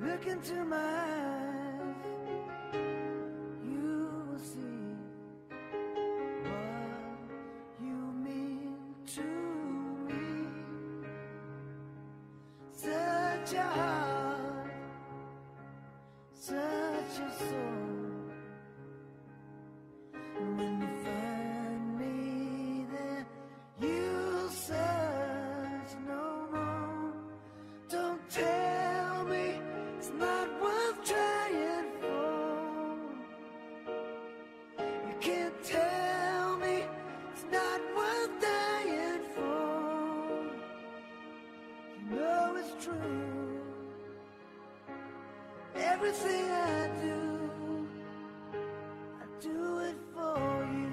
Look into my eyes. everything I do, I do it for you.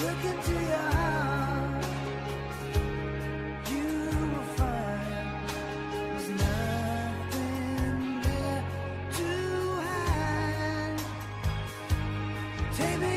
Look into your heart, you will find there's nothing to hide. Take me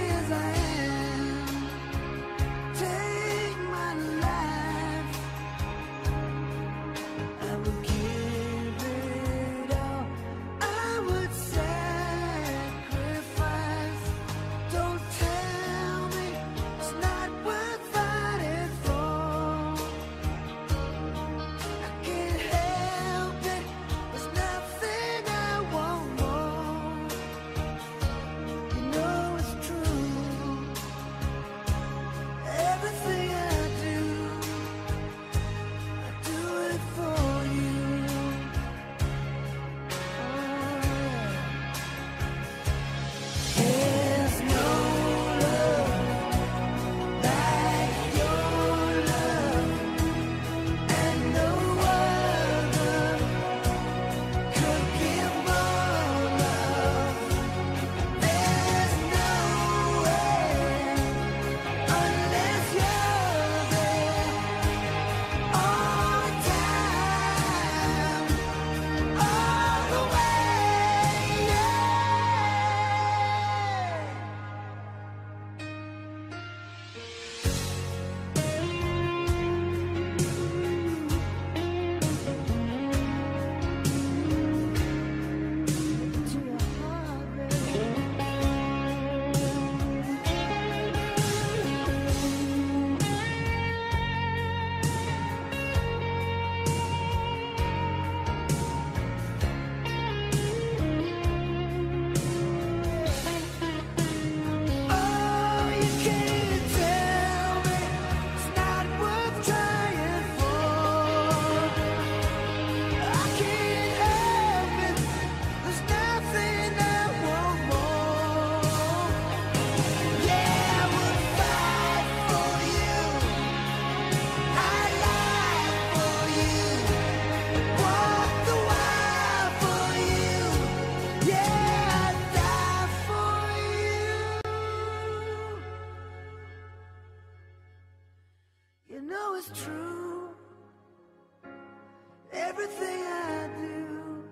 everything I do.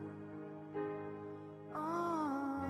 Oh,